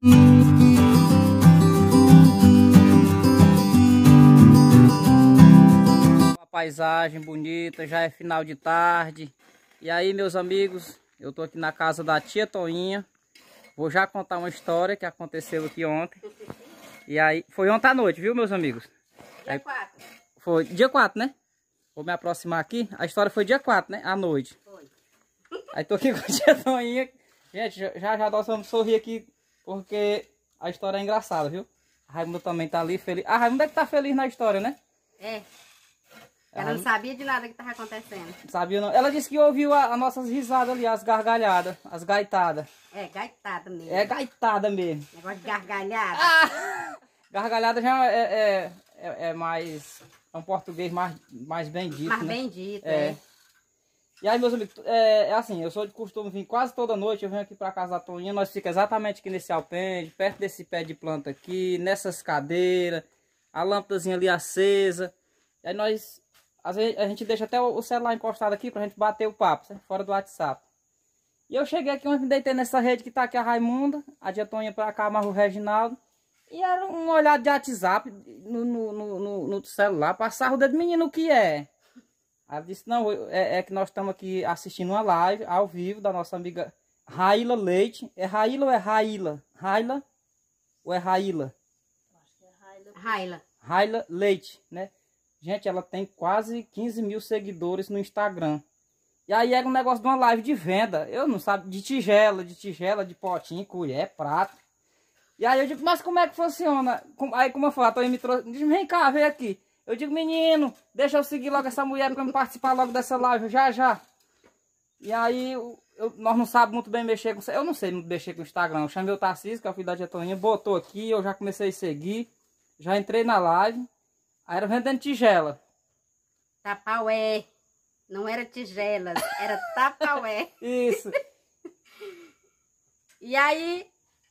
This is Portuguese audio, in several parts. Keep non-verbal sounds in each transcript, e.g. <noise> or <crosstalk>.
Uma paisagem bonita, já é final de tarde. E aí, meus amigos, eu tô aqui na casa da tia Toinha. Vou já contar uma história que aconteceu aqui ontem. E aí, foi ontem à noite, viu, meus amigos? Dia 4. Foi dia 4, né? Vou me aproximar aqui. A história foi dia 4, né? À noite. Foi. Aí tô aqui com a tia Toinha. Gente, já já nós vamos sorrir aqui porque a história é engraçada, viu? A Raimunda também tá ali feliz. A Raimunda é que tá feliz na história, né? É. Ela não sabia de nada que tava acontecendo. Sabia não? Ela disse que ouviu as nossas risadas ali, as gargalhadas, as gaitadas. É, gaitada mesmo. É gaitada mesmo. Negócio de gargalhada. Ah! <laughs> Gargalhada já é, é, é, é mais. É um português mais, mais bem dito. Mas né? bem dito, É. é. E aí, meus amigos, é, é assim, eu sou de costume vir quase toda noite, eu venho aqui pra casa da Toninha, nós ficamos exatamente aqui nesse alpendre, perto desse pé de planta aqui, nessas cadeiras, a lâmpadazinha ali acesa. E aí nós, às vezes, a gente deixa até o celular encostado aqui pra gente bater o papo, certo? fora do WhatsApp. E eu cheguei aqui, eu me deitei nessa rede que tá aqui a Raimunda, a Toninha pra cá, mas o Reginaldo. E era um olhar de WhatsApp no, no, no- no celular, passava o dedo, menino, o que é? Aí ela disse, não, é, é que nós estamos aqui assistindo uma live ao vivo da nossa amiga Raíla Leite. É Raíla ou é Raíla? Raíla ou é Raíla? Raila. Raíla Leite, né? Gente, ela tem quase 15 mil seguidores no Instagram. E aí era um negócio de uma live de venda. Eu não sabe, de tigela, de tigela, de potinho, colher, prato. E aí eu digo, mas como é que funciona? Aí como eu falo, a me trouxe, diz, vem cá, vem aqui. Eu digo, menino, deixa eu seguir logo essa mulher pra me participar logo dessa live, já, já. E aí eu- nós não sabemos muito bem mexer com... Eu não sei mexer com o Instagram. Eu chamei o Tarcísio, que é o filho da tia Toninha, botou aqui, eu já comecei a seguir. Já entrei na live. Aí era vendendo tigela. Tapaué. Não era tigelas, era <laughs> tapaué. Isso. E aí,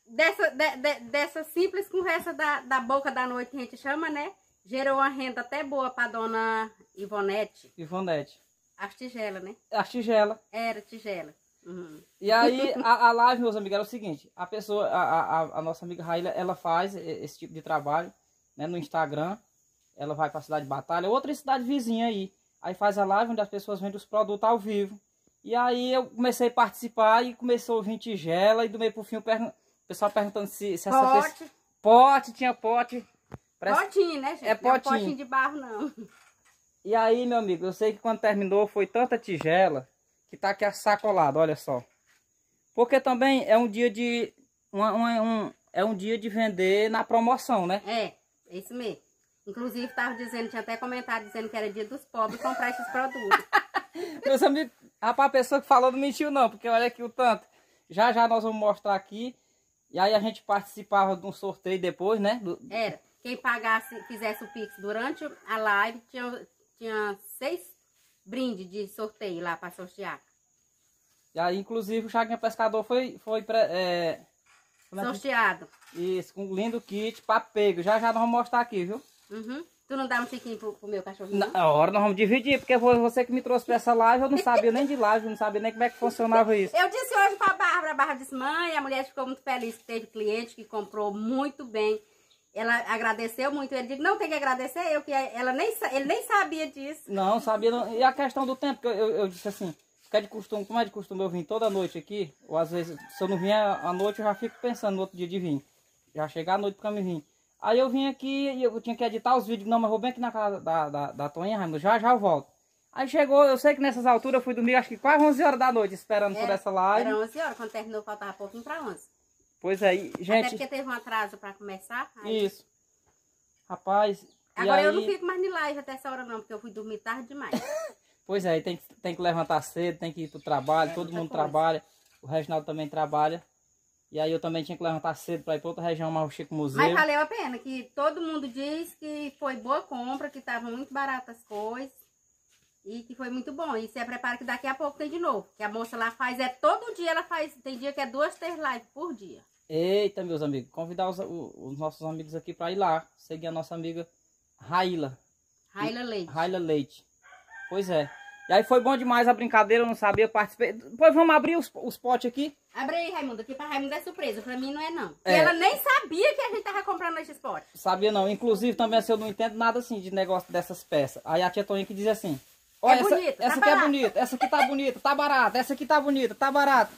dessa, de- de- dessa simples conversa da, da boca da noite que a gente chama, né? Gerou uma renda até boa pra dona Ivonete. Ivonete. As tigelas, né? As tigelas. Era tigela. Uhum. E aí, <laughs> a, a live, meus amigos, era o seguinte. A pessoa, a, a, a- a nossa amiga Raíla, ela faz esse tipo de trabalho, né, no Instagram. Ela vai pra cidade de Batalha, outra cidade vizinha aí. Aí faz a live onde as pessoas vendem os produtos ao vivo. E aí eu comecei a participar e começou a ouvir tigela e do meio pro fim o pergun- pessoal perguntando se, se essa pessoa... Pote. Pote, tinha pote. Parece- Potinho, né, gente? É Não potinho. potinho de barro, não. E aí, meu amigo, eu sei que quando terminou foi tanta tigela que tá aqui assacolado, olha só. Porque também é um dia de. uma- uma- um, é um dia de vender na promoção, né? É, é isso mesmo. Inclusive, tava dizendo, tinha até comentado dizendo que era dia dos pobres comprar esses produtos. <laughs> Meus amigos, rapaz, a pessoa que falou não mentiu, não, porque olha aqui o tanto. Já já nós vamos mostrar aqui. E aí a gente participava de um sorteio depois, né? Do- Era. Quem pagasse, fizesse o Pix durante a live, tinha, tinha seis brindes de sorteio lá pra sortear. E aí, inclusive, o Chaguinha Pescador foi. foi pre- é, é que- Sorteado. Isso, com um lindo kit pra pego. Já já nós vamos mostrar aqui, viu? Uhum. Tu não dá um chiquinho pro, pro meu cachorrinho? Na hora nós vamos dividir, porque foi você que me trouxe pra essa live, eu não sabia nem de live, eu não sabia nem como é que funcionava isso. Eu disse hoje pra Bárbara, a Bárbara disse, mãe, a mulher ficou muito feliz que teve cliente que comprou muito bem. Ela agradeceu muito. Ele disse, não tem que agradecer, eu que ela nem, ele nem sabia disso. Não, sabia não. E a questão do tempo, que eu, eu, eu disse assim, é de costume, como é de costume eu vim toda noite aqui, ou às vezes, se eu não vier à noite, eu já fico pensando no outro dia de vir. Já chegar à noite pra me vir. Aí eu vim aqui e eu tinha que editar os vídeos, não, mas vou bem aqui na casa da, da, da Toninha, Raimundo, já já eu volto. Aí chegou, eu sei que nessas alturas eu fui dormir acho que quase 11 horas da noite esperando por Era- essa live. Era 11 horas, quando terminou faltava pouquinho pra 11. Pois é, e, Até gente, porque teve um atraso pra começar. aí- isso. Rapaz, e Agora eu não aí- fico mais em live até essa hora não, porque eu fui dormir tarde demais. <laughs> Pois é, tem, que- tem que levantar cedo, tem que ir pro trabalho, É, todo mundo coisa. trabalha. O Reginaldo também trabalha. E aí eu também tinha que levantar cedo para ir para outra região, mas o Chico Museu. Mas valeu a pena, que todo mundo diz que foi boa compra, que estavam muito baratas as coisas. E que foi muito bom. E se prepara que daqui a pouco tem de novo. Que a moça lá faz, é todo dia ela faz. Tem dia que é duas, três lives por dia. Eita, meus amigos, convidar os, os nossos amigos aqui para ir lá, seguir a nossa amiga Raíla, Raila Leite. Raíla Leite. Pois é. E aí foi bom demais a brincadeira, eu não sabia, participar. Depois vamos abrir os, os potes aqui. Abre aí, Raimundo, aqui pra Raimundo é surpresa, pra mim não é não. É. Ela nem sabia que a gente tava comprando esses potes. Sabia não. Inclusive também assim, eu não entendo nada assim de negócio dessas peças. Aí a tia Toninha que diz assim. Ó, É essa, bonito, tá essa aqui é barato." bonita, essa aqui tá bonita, tá barata, essa aqui tá bonita, tá barata.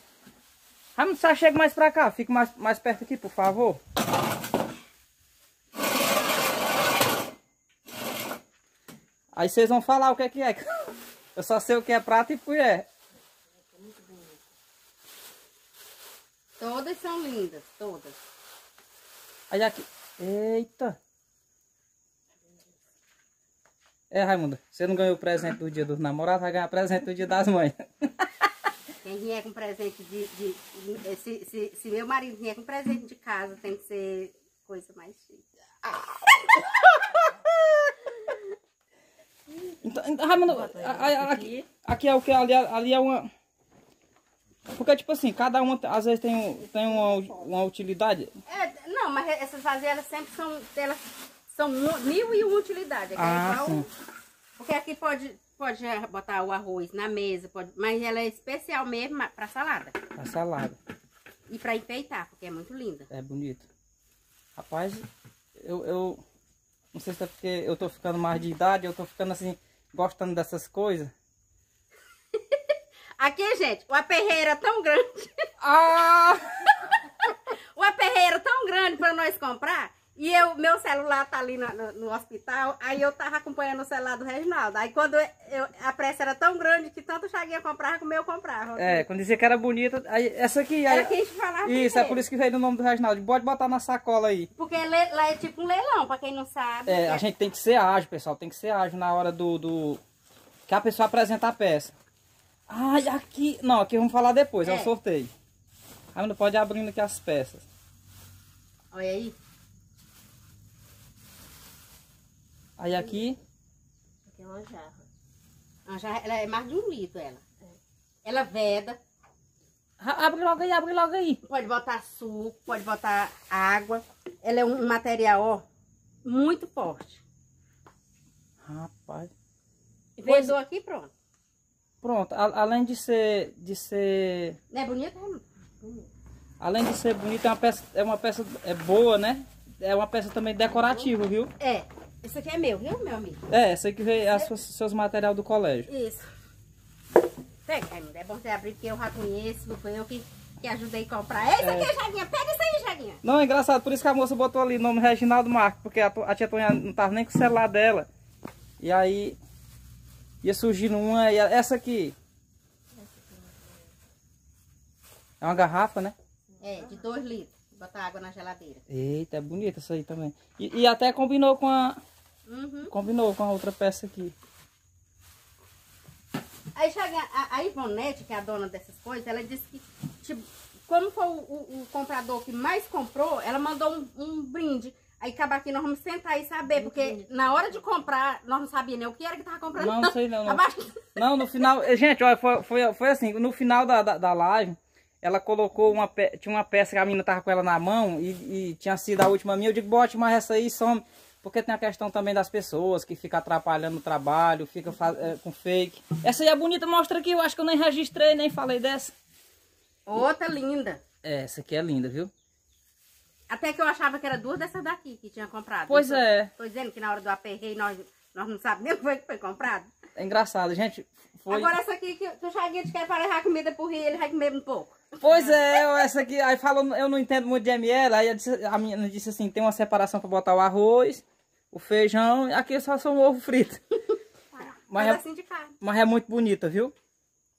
Só chega mais pra cá, fica mais, mais perto aqui, por favor. Aí vocês vão falar o que é que é. <laughs> Eu só sei o que é prata e colher. Todas são lindas, todas. Aí aqui. Eita! É, Raimundo, você não ganhou o presente do dia dos namorados, vai ganhar presente do dia das mães. <laughs> Quem vier com presente de. de- de- se, se, se meu marido vier com presente de casa, tem que ser coisa mais chique. <laughs> Então, então, Raimundo, a- a- a- aqui, aqui é o que? Ali, ali é uma. Porque, tipo assim, cada uma às vezes tem, um- tem uma, uma utilidade. É, não, mas essas vasilhas elas sempre são. Elas são mil e uma utilidade. É que é Ah, igual- sim. Porque aqui pode, pode é, botar o arroz na mesa, pode, mas ela é especial mesmo para salada. A salada. E para enfeitar, porque é muito linda. É bonito. Rapaz, eu, eu. Não sei se é porque eu tô ficando mais de idade, eu tô ficando assim, gostando dessas coisas. <laughs> Aqui, gente, o aperreiro é tão grande. Ah! <laughs> o aperreiro é tão grande para nós comprar. E eu, meu celular tá ali no, no- no hospital, aí eu tava acompanhando o celular do Reginaldo. Aí quando eu, a pressa era tão grande que tanto o Chaguinha comprava como eu comprava. É, quando dizia que era bonita, aí essa aqui. Aí, Era quem te falava isso, é por isso que veio o nome do Reginaldo. Pode botar na sacola aí. Porque le- lá é tipo um leilão, pra quem não sabe. É, a gente tem que ser ágil, pessoal. Tem que ser ágil na hora do. do... Que a pessoa apresenta a peça. Ai, aqui. Não, aqui vamos falar depois, é, É. o sorteio. Aí não pode ir abrindo aqui as peças. Olha aí. Aí aqui. Aqui é uma jarra. Ela, já, ela é mais de um litro, ela. Ela veda. Abre logo aí, abre logo aí. Pode botar suco, pode botar água. Ela é um material, ó, muito forte. Rapaz. Vedou aqui, pronto. Pronto, a- além de ser. de ser. Não é bonito? Raimundo? Além de ser bonita, é uma peça. É uma peça é boa, né? É uma peça também decorativa, viu? É. Esse aqui é meu, viu, meu amigo? É, essa aqui veio as suas, seus material do colégio. Isso. Pega, Raimundo. É bom você abrir, porque eu já conheço. Foi eu que, que ajudei a comprar. Esse É. aqui, Jaguinha. Pega isso aí, Jaguinha. Não, é engraçado, por isso que a moça botou ali o nome Reginaldo Marques, porque a, a tia Tonha não tava nem com o celular dela. E aí ia surgindo uma, e essa aqui. É uma garrafa, né? É, de dois litros. Botar água na geladeira. Eita, é bonita essa aí também. E, e até combinou com a. Uhum. Combinou com a outra peça aqui. Aí chega a, a Ivonete, que é a dona dessas coisas, ela disse que, tipo, como foi o, o- o comprador que mais comprou, ela mandou um, um brinde. Aí acaba aqui, nós vamos sentar e saber, porque na hora de comprar, nós não sabíamos nem o que era que tava comprando. Não, não sei não, não. <laughs> Não, no final. eh, Gente, olha, foi, foi, foi assim, no final da, da, da live, ela colocou uma pe- Tinha uma peça que a menina tava com ela na mão e, e tinha sido a última minha. Eu digo, bote mais essa aí, some. Porque tem a questão também das pessoas que fica atrapalhando o trabalho, fica eh, com fake. Essa aí é bonita, mostra aqui. Eu acho que eu nem registrei, nem falei dessa. Outra linda. É, essa aqui é linda, viu? Até que eu achava que era duas dessas daqui que tinha comprado. Pois é. Tô dizendo que na hora do aperreio nós, nós não sabemos nem o que foi que foi comprado. É engraçado, gente. Foi... Agora essa aqui que, o Chaguinha quer para levar comida pro rio, ele vai comer um pouco. Pois é, eu- essa aqui, aí falou, eu não entendo muito de ML, aí eu disse- a menina disse assim, tem uma separação para botar o arroz, o feijão, aqui só são ovo frito. <laughs> Mas é, carne. mas é muito bonita, viu?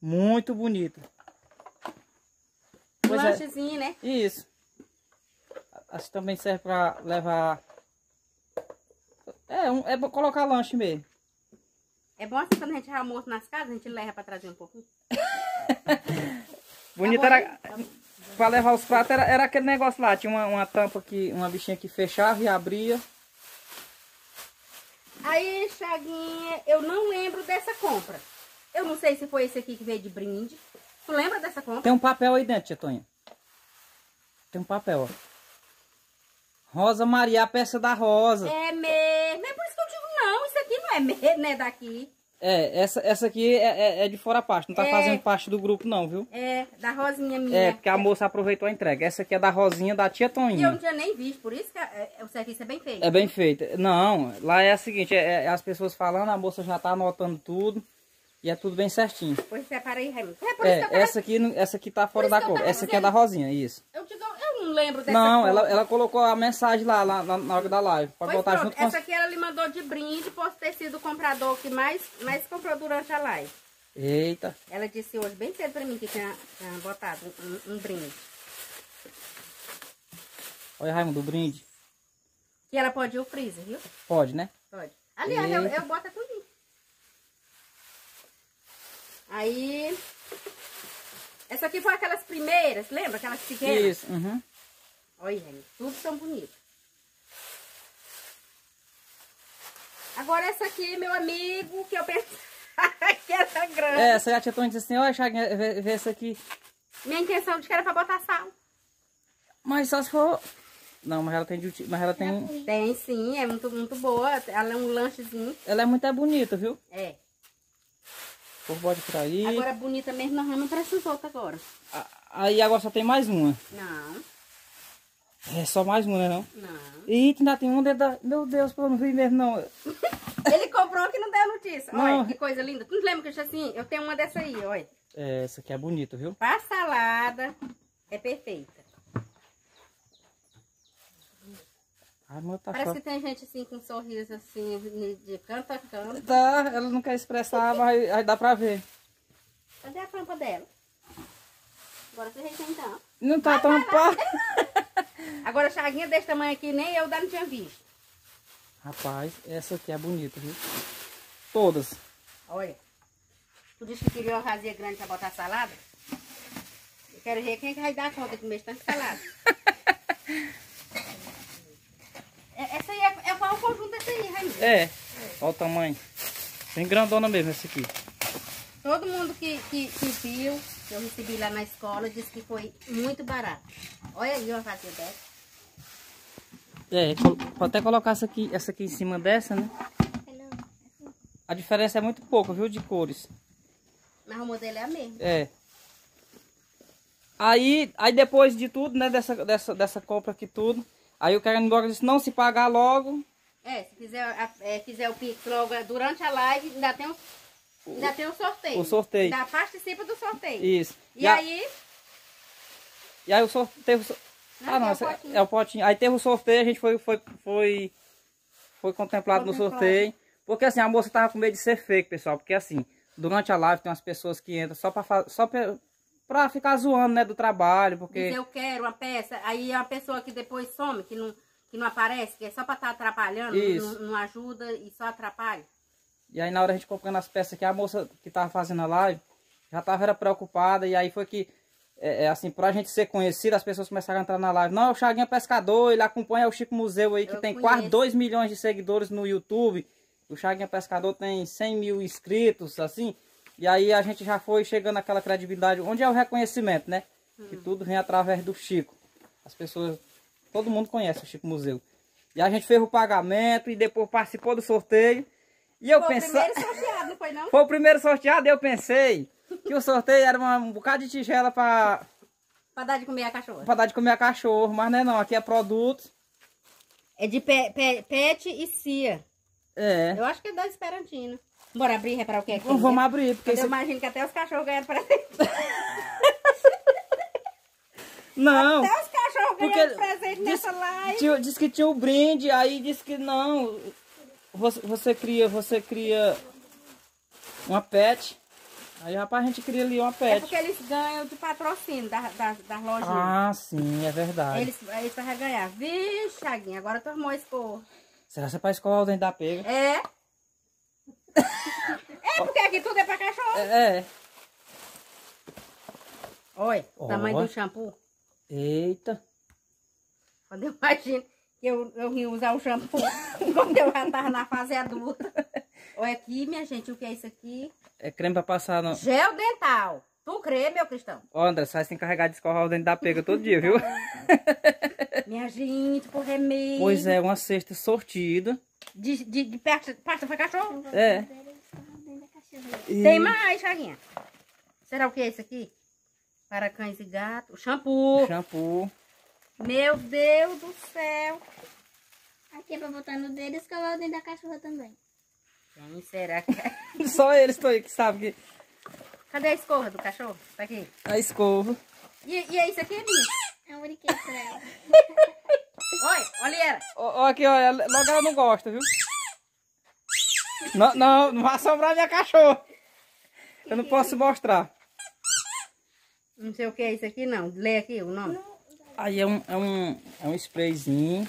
Muito bonita. Um é, lanchezinho, né? isso. Acho também serve para levar... É, um, é colocar lanche mesmo. É bom assim quando a gente almoço nas casas, a gente leva pra trazer um pouquinho. <laughs> Bonita era... Pra levar os pratos era, era aquele negócio lá, tinha uma, uma tampa que, uma bichinha que fechava e abria. Aí, Chaguinha, eu não lembro dessa compra. Eu não sei se foi esse aqui que veio de brinde. Tu lembra dessa compra? Tem um papel aí dentro, tia Tonha. Tem um papel, ó. Rosa Maria, a peça da Rosa. É mesmo. É por isso que eu digo, não, isso aqui não é mesmo, né, daqui. É, essa, essa aqui é, é, é de fora parte, não tá É. fazendo parte do grupo não, viu? É, da Rosinha minha. É, porque a moça aproveitou a entrega. Essa aqui é da Rosinha da tia E eu não Toninha. tinha nem visto, por isso que é, o serviço é bem feito. É bem feita. Não, lá é a seguinte, é, é as pessoas falando, a moça já tá anotando tudo e é tudo bem certinho. Depois separei, Raimundo. É por É, essa aqui, essa aqui tá fora da cor. Essa aqui é da Rosinha, isso. Eu, te dou, eu não lembro dessa Não, cor. ela, ela colocou a mensagem lá, lá na, na hora da live. Pode Pois botar pronto, junto com essa aqui ela lhe mandou de brinde, posso ter sido o comprador que mais, mais comprou durante a live. Eita. Ela disse hoje bem cedo pra mim que tinha, tinha botado um, um brinde. Olha, Raimundo, o brinde. Que ela pode ir ao freezer, viu? Pode, né? Pode. Aliás, eu, eu boto tudo. Aí. Essa aqui foi aquelas primeiras, lembra? Aquelas pequenas? Isso. Uhum. Olha, gente, tudo tão bonito. Agora essa aqui, meu amigo, que eu pensava <laughs> que era grande. É, essa aí a tia Toninha disse assim, olha, Chaguinha, vê, vê essa aqui. Minha intenção de que era pra botar sal. Mas só se for... Não, mas ela tem... Mas ela tem... Tem sim, é muito, muito boa. Ela é um lanchezinho. Ela é muito é bonita, viu? É. Pode aí. Agora bonita mesmo, nós não parece os outros agora. A- Aí agora só tem mais uma. Não, É só mais uma, né não? não. Eita, ainda tem um dentro da... Meu Deus, pô, eu não vi mesmo não. <laughs> Ele comprou que não deu notícia. Não. Olha, que coisa linda. Tu não lembra que eu assim? Eu tenho uma dessa aí, olha. É, essa aqui é bonita, viu? Pra salada, é perfeita. Ai, tá Parece só... que tem gente assim com um sorriso assim, de- canto a canto. Tá, ela não quer expressar, mas aí dá pra ver. Cadê a tampa dela? Agora você então. Não tá tão pá. <laughs> Agora a chaguinha desse tamanho aqui, nem eu não tinha visto. Rapaz, essa aqui é bonita, viu? Todas. Olha. Tu disse que queria uma razia grande pra botar salada? Eu quero ver quem é que vai dar conta de comer tanto salada. <laughs> É- essa aí é, é qual o conjunto dessa aí? É, olha o tamanho. Bem grandona mesmo essa aqui. Todo mundo que, que, que viu, que eu recebi lá na escola, disse que foi muito barato. Olha aí uma razia dessa. É, pode até colocar essa aqui, essa aqui em cima dessa, né? A diferença é muito pouca, viu, de cores. Mas o modelo é a mesma. É. Aí, aí depois de tudo, né, dessa, dessa, dessa compra aqui tudo, aí o cara embora disse, não, se pagar logo, É, se fizer, a- é, fizer o Pix logo durante a live, ainda tem, um, ainda tem o sorteio. O sorteio. Ainda participa do sorteio. isso. E, a- aí, E aí o sorteio. O Não, ah, não, tem o potinho. é o potinho. Aí teve o sorteio, a gente foi, foi, foi, foi contemplado no Contemplado. sorteio. Porque assim, a moça tava com medo de ser fake, pessoal. Porque assim, durante a live tem umas pessoas que entram só pra, só pra, pra ficar zoando, né, do trabalho. Porque. diz eu quero uma peça, aí é uma pessoa que depois some, que não, que não aparece, que é só pra estar atrapalhando, Isso. não, não ajuda e só atrapalha. E aí na hora a gente comprando as peças aqui, a moça que tava fazendo a live já tava era preocupada. E aí foi que, é, é, assim, pra gente ser conhecido, as pessoas começaram a entrar na live. Não, é o Chaguinha Pescador, ele acompanha o Chico Museu aí, que Eu tem conheço. quase 2 milhões de seguidores no YouTube. O Chaguinha Pescador tem 100 mil inscritos, assim. E aí a gente já foi chegando naquela credibilidade, onde é o reconhecimento, né? Que Hum. tudo vem através do Chico. As pessoas, todo mundo conhece o Chico Museu. E a gente fez o pagamento e depois participou do sorteio. E eu Foi o primeiro sorteado, não foi não? <laughs> Foi o primeiro sorteado e eu pensei que o sorteio era uma- um bocado de tigela pra, Pra dar de comer a cachorra. pra dar de comer a cachorro, mas não é não, aqui é produto. É de pe, pe- pet e cia. É. Eu acho que é da Esperantina. Bora abrir reparar o que é que Vamos, tem, vamos né? abrir, porque Eu isso... imagino que até os cachorros ganharam presente. <laughs> Não, Até os cachorros Porque ganharam presente diz- nessa live. disse que tinha o brinde, aí disse que não, você, você cria, você cria uma pet. Aí rapaz, a gente cria ali uma É pet. porque eles ganham de patrocínio da, da, das lojinhas. Ah, sim, é verdade. Eles, eles vão ganhar. Vixe, Chaguinha, agora tu arrumou porra. Será que você vai escovar o dente da pega? É? <laughs> é porque aqui tudo é pra cachorro. É. é. Olha, o tamanho do shampoo. Eita. Quando eu imagino que eu, eu vim usar o shampoo <laughs> quando eu já tava na fase adulta. Olha aqui, minha gente, o que é isso aqui? É creme pra passar no... Gel dental. Tu crê, meu cristão? Ó, André, sai sem carregar de escovar o dente da pega todo dia, viu? <laughs> Minha gente, por remédio. pois é, uma cesta sortida. De, de, de pasta, pasta pra cachorro? É. E- Tem mais, Chaguinha. Será o que é isso aqui? Para cães e gatos. Shampoo. Shampoo. Meu Deus do céu. Aqui é pra botar no dedo e escovar o dente da cachorra também. Quem será que é? <laughs> Só eles estão aí que sabem que Cadê a escova do cachorro? Tá aqui. a escova. E, e é isso aqui, Aninha? É um brinquedo pra ela. <laughs> Oi, olha ela. Ó aqui, olha, logo ela não gosta, viu? Não, não, não vai assombrar minha cachorra. Eu não posso mostrar. Não sei o que é isso aqui, não. Lê aqui o nome. Aí é um, é um, é um sprayzinho.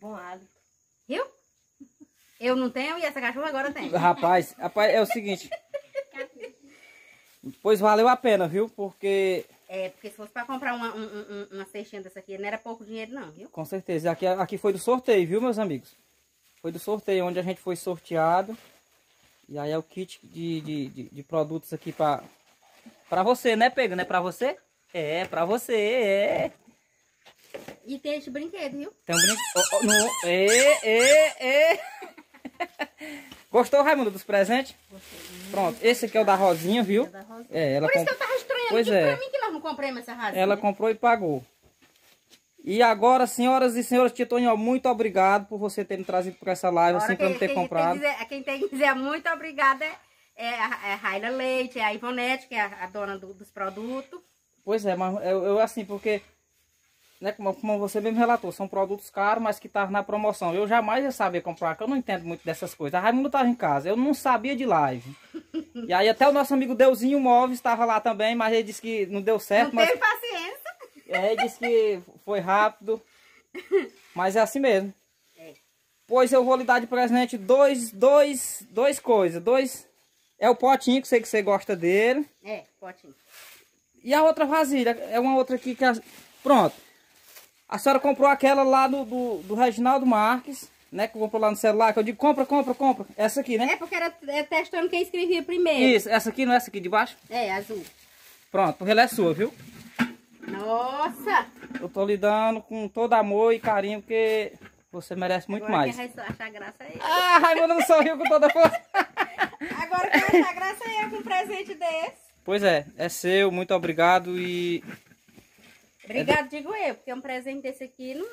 Bom hábito. Viu? Eu não tenho e essa cachorra agora tem. Rapaz, rapaz, é o seguinte. Pois valeu a pena, viu? Porque, É, porque se fosse pra comprar uma, um, um, uma cestinha dessa aqui, não era pouco dinheiro não, viu? com certeza, aqui, aqui foi do sorteio, viu, meus amigos? Foi do sorteio, onde a gente foi sorteado. E aí é o kit de, de, de, de produtos aqui pra, pra você, né, Pega? Não é pra você? É, pra você, é. E tem esse brinquedo, viu? Tem um brinco. Oh, oh, no... Ê, ê, ê. Gostou, Raimundo, dos presentes? Pronto, esse aqui é o da Rosinha, viu? Da Rosa. É, ela, Por isso comp- que eu tava estranhando. Pois que é. pra mim que nós não compramos essa raça. ela comprou e pagou. E agora, senhoras e senhores, Titoninho, muito obrigado por você ter me trazido para essa live, assim, para eu ter comprado. Tem que dizer, quem tem que dizer muito obrigada é, é a, é a Raila Leite, é a Ivonete, que é a, a dona do- dos produtos. Pois é, mas eu, eu, assim, porque, né, como, como você mesmo relatou, são produtos caros, mas que estavam na promoção. Eu jamais ia saber comprar, porque eu não entendo muito dessas coisas. A Raimundo estava em casa, eu não sabia de live. e aí até o nosso amigo Deusinho Móveis estava lá também, mas ele disse que não deu certo. não mas teve paciência. É, ele disse que foi rápido. Mas é assim mesmo. É. Pois eu vou lhe dar de presente dois, dois, dois coisas. Dois. É o potinho, que sei que você gosta dele. É, potinho. E a outra vasilha. É uma outra aqui que. A... Pronto. A senhora comprou aquela lá do, do, do Reginaldo Marques, né? Que comprou lá no celular. Que eu digo, compra, compra, compra. Essa aqui, né? É porque era é, testando quem escrevia primeiro. Isso, essa aqui, não é essa aqui de baixo? É, azul. Pronto, porque ela é sua, viu? Nossa! Eu tô lhe dando com todo amor e carinho, porque você merece muito Agora mais. vai achar graça é eu. Ah, Raimundo não sorriu com toda força. <laughs> Agora quem achar graça é eu com um presente desse. Pois é, é seu, muito obrigado e Obrigado, digo eu, porque um presente desse aqui não,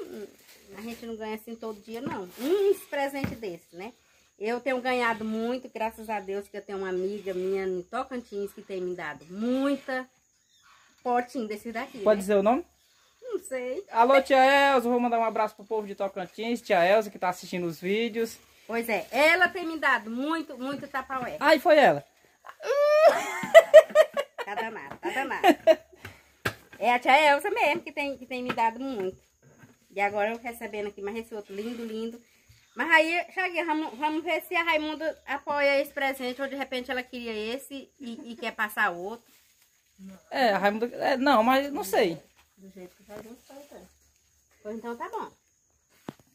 a gente não ganha assim todo dia, não. Um presente desse, né? Eu tenho ganhado muito, graças a Deus, que eu tenho uma amiga minha em Tocantins que tem me dado muita potinho desse daqui. pode né? dizer o nome? Não sei. Alô, tia Elza, vou mandar um abraço pro povo de Tocantins, tia Elza que tá assistindo os vídeos. Pois é, ela tem me dado muito, muito tapaué. Ai, foi ela. <laughs> Tá danado, tá danado. É a tia Elza mesmo que tem, que tem me dado muito. E agora eu recebendo aqui mais esse outro lindo, lindo. Mas aí, Chaguinha, vamos, vamos ver se a Raimunda apoia esse presente ou de repente ela queria esse e, e quer passar outro. É, a Raimundo. É, não, mas não sei. Do jeito que faz, não faz, né? Pois então tá bom.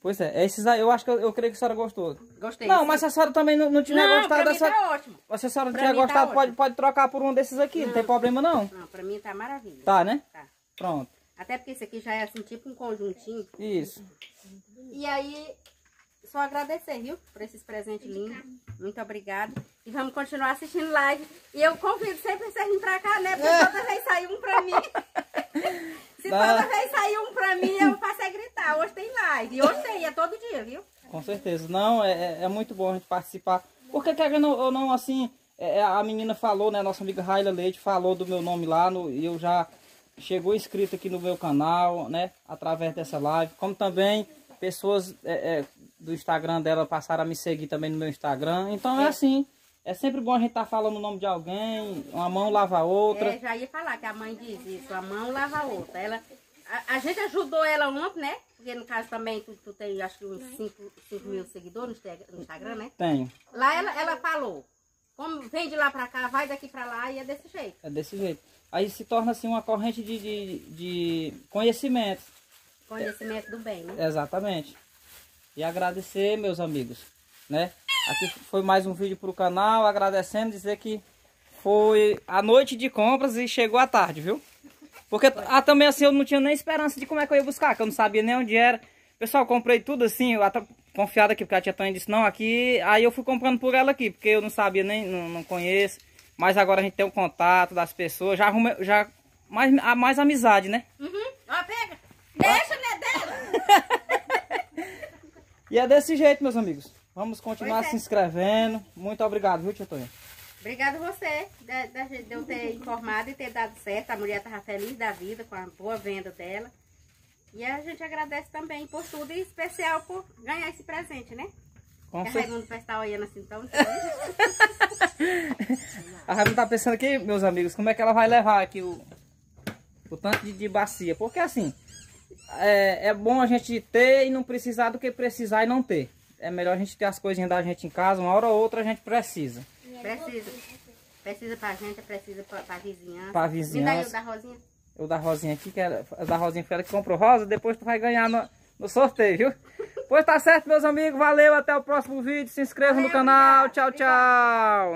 Pois é, esses aí eu acho que eu, eu creio que a senhora gostou. Gostei. Não, mas se a senhora também não, não tiver não, gostado pra dessa. mim tá ótimo. Se a senhora não pra tiver tá gostado, pode, ótimo. pode trocar por um desses aqui, não, tem problema não. Não, pra mim tá maravilha. Tá, né? Tá. Pronto. Até porque esse aqui já é assim, tipo um conjuntinho. Isso. E aí, só agradecer, viu? Por esses presentes lindos. Muito obrigada. E vamos continuar assistindo live. E eu convido sempre vocês virem pra cá, né? Porque toda vez sai um pra mim. <laughs> Se toda vez sair um pra mim, eu faço é gritar. Hoje tem live. E hoje tem, é todo dia, viu? Com certeza. Não, é, é- é muito bom a gente participar. Porque querendo ou não, assim, é, a menina falou, né? Nossa amiga Raila Leite falou do meu nome lá no, e eu já chegou inscrito aqui no meu canal, né? Através dessa live. Como também pessoas é, é, do Instagram dela passaram a me seguir também no meu Instagram. Então é assim. É sempre bom a gente estar falando o nome de alguém, uma mão lava a outra. É, já ia falar que a mãe diz isso. A mão lava a outra. Ela, a, a gente ajudou ela ontem, né? Porque no caso também, tu, tu tem acho que uns 5 mil seguidores no Instagram- no Instagram, né? Tenho. Lá ela, ela falou, como vem de lá pra cá, vai daqui pra lá e é desse jeito. É desse jeito. Aí se torna assim uma corrente de, de, de conhecimento. Conhecimento do bem, né? Exatamente. E agradecer, meus amigos, né? Aqui foi mais um vídeo pro canal, agradecendo, dizer que foi a noite de compras e chegou à tarde, viu? Porque ah, também assim eu não tinha nem esperança de como é que eu ia buscar, que eu não sabia nem onde era. Pessoal, comprei tudo assim, eu até confiado aqui, porque a tia Tânia disse, não, aqui... Aí eu fui comprando por ela aqui, porque eu não sabia nem, não, não conheço. Mas agora a gente tem o contato das pessoas, já arrumei, já... Mais, mais amizade, né? Uhum. Ó, pega. Deixa, né, dela. <laughs> E é desse jeito, meus amigos. Vamos continuar é. se inscrevendo. Muito obrigado, viu, tia Tânia? Obrigada a você de, eu ter informado e ter dado certo. A mulher estava feliz da vida com a boa venda dela. E a gente agradece também por tudo, e em especial por ganhar esse presente, né? Com Que a. Raimundo vai estar olhando assim, então. <laughs> A Raimundo tá pensando aqui, meus amigos, como é que ela vai levar aqui o, o tanto de, de bacia. Porque assim, é, é bom a gente ter e não precisar do que precisar e não ter. É melhor a gente ter as coisinhas da gente em casa, uma hora ou outra a gente precisa. Precisa. Precisa pra gente, precisa pra, pra vizinhança. Pra Me dá vizinhança. o da Rosinha. Eu da Rosinha aqui, que era, da Rosinha foi ela que comprou rosa, depois tu vai ganhar no, no sorteio, viu? Pois tá certo, meus amigos. Valeu, até o próximo vídeo. Se inscreva no Valeu, canal. obrigada, Tchau, tchau.